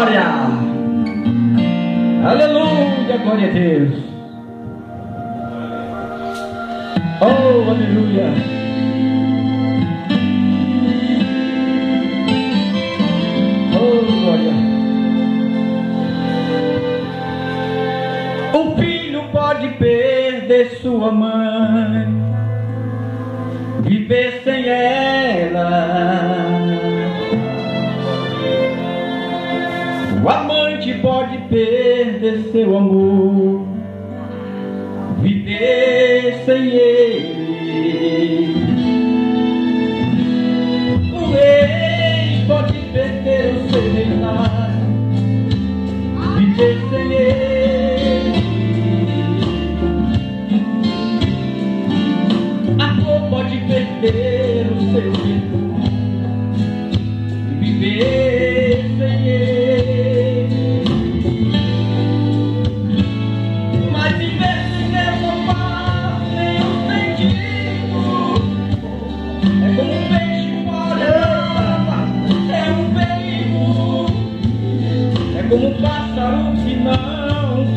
glória. Aleluia, glória a Deus. Oh, aleluia. Oh, o filho pode perder sua mãe, viver sem ela. teu amor. Viver sem ele.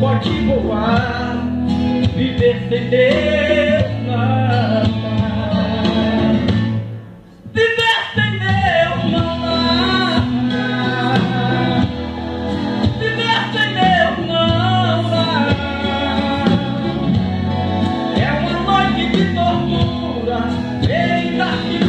pode voar, viver sem Deus nada. Viver sem Deus nada. Viver sem Deus nada. É uma noite de tortura, eis aqui.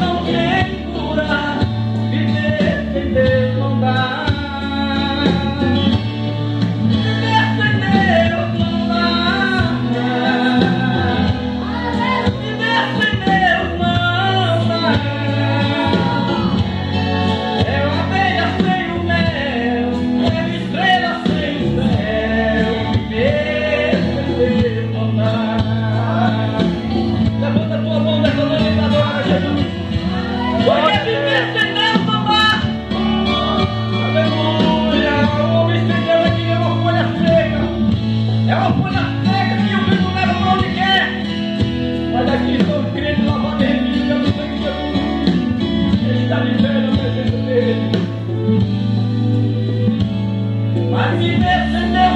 Mas se